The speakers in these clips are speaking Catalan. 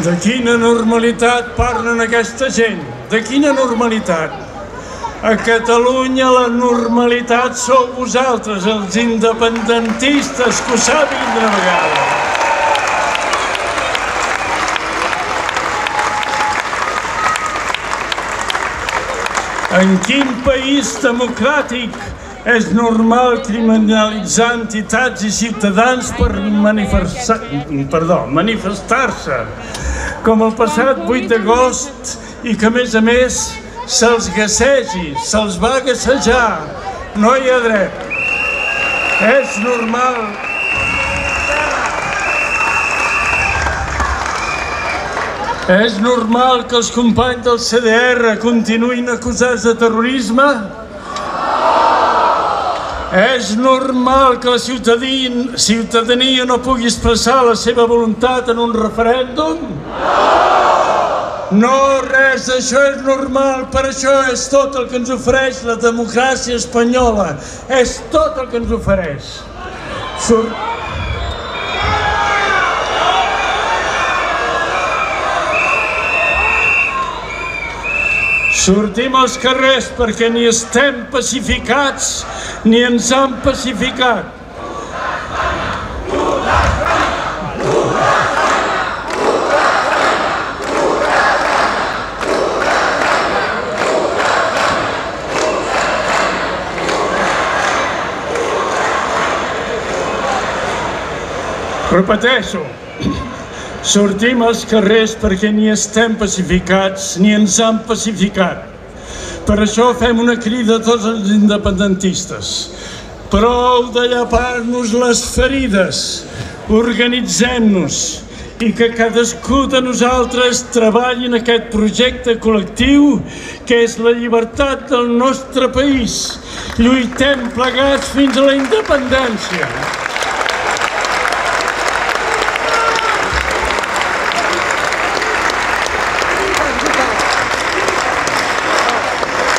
De quina normalitat parlen aquesta gent? De quina normalitat? A Catalunya la normalitat sou vosaltres, els independentistes, que ho sàpiguen d'una vegada. En quin país democràtic és normal criminalitzar entitats i ciutadans per manifestar, perdó, manifestar-se com el passat 8 d'agost i que a més a més se'ls gassegi, se'ls va gassejar. No hi ha dret. És normal És normal que els companys del CDR continuïn acusats de terrorisme? És normal que la ciutadania, ciutadania no pugui expressar la seva voluntat en un referèndum? No, res d'això és normal, per això és tot el que ens ofereix la democràcia espanyola. És tot el que ens ofereix. Sur Sortim als carrers perquè ni estem pacificats ni ens han pacificat. Repeteixo, sortim als carrers perquè ni estem pacificats ni ens han pacificat. Per això fem una crida a tots els independentistes. Prou de llapar-nos les ferides, organitzem-nos i que cadascú de nosaltres treballi en aquest projecte col·lectiu que és la llibertat del nostre país. Lluitem plegats fins a la independència.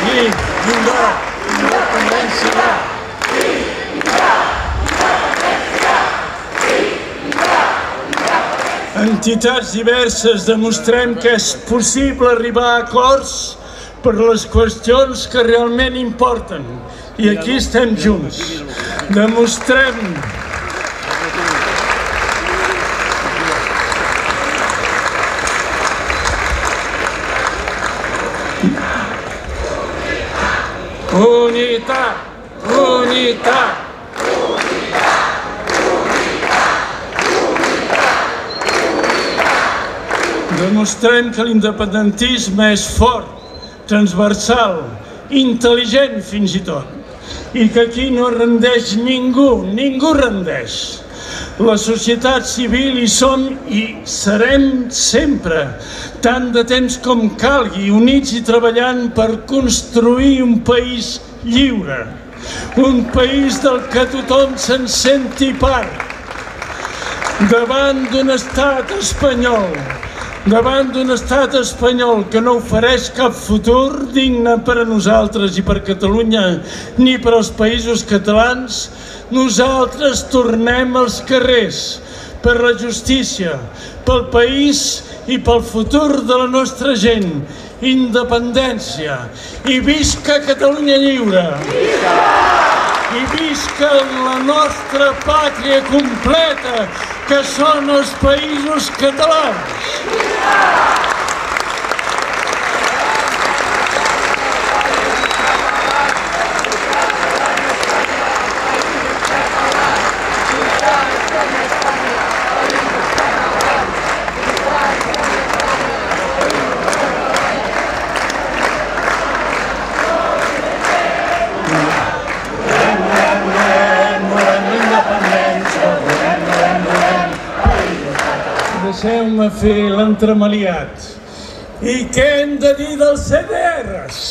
I viurà independència. Entitats diverses demostrem que és possible arribar a acords per les qüestions que realment importen. I aquí estem junts. Demostrem unitat, unitat. Demostrem que l'independentisme és fort, transversal, intel·ligent fins i tot, i que aquí no rendeix ningú, ningú rendeix. La societat civil hi som i serem sempre, tant de temps com calgui, units i treballant per construir un país lliure, un país del que tothom se'n senti part, davant d'un estat espanyol, davant d'un estat espanyol que no ofereix cap futur digne per a nosaltres i per Catalunya ni per als països catalans, nosaltres tornem als carrers per la justícia, pel país i pel futur de la nostra gent. Independència. I visca Catalunya lliure. I visca la nostra pàtria completa, que són els països catalans. Deixeu-me fer l'entremaliat. I què hem de dir dels CDRs?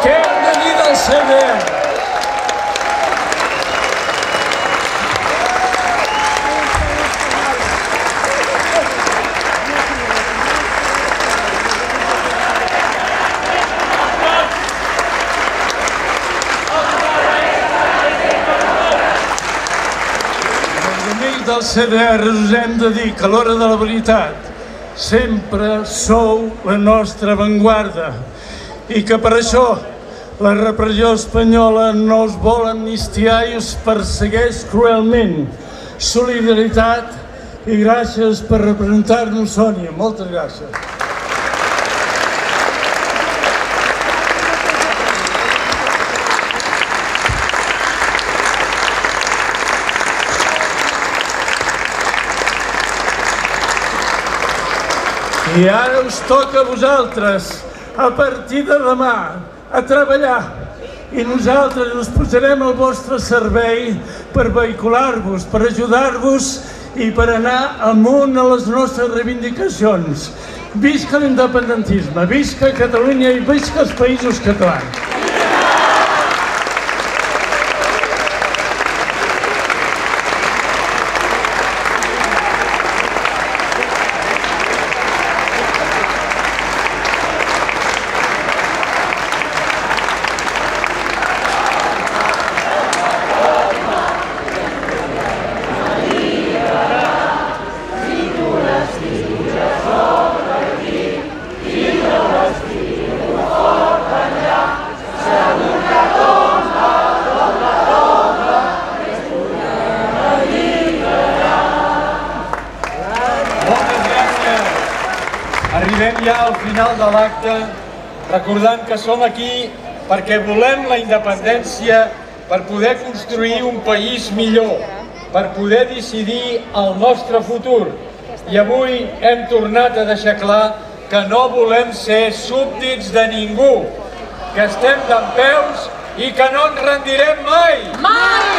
Què hem de dir dels CDRs? Del CDR us hem de dir que a l'hora de la veritat sempre sou la nostra avantguarda i que per això la repressió espanyola no us vol amnistiar i us persegueix cruelment. Solidaritat i gràcies per representar-nos, Sònia. Moltes gràcies. I ara us toca a vosaltres, a partir de demà, a treballar. I nosaltres us posarem al vostre servei per vehicular-vos, per ajudar-vos i per anar amunt a les nostres reivindicacions. Visca l'independentisme, visca Catalunya i visca els països catalans. Final de l'acte, recordant que som aquí perquè volem la independència per poder construir un país millor, per poder decidir el nostre futur. I avui hem tornat a deixar clar que no volem ser súbdits de ningú, que estem d'en i que no ens rendirem mai! Mai!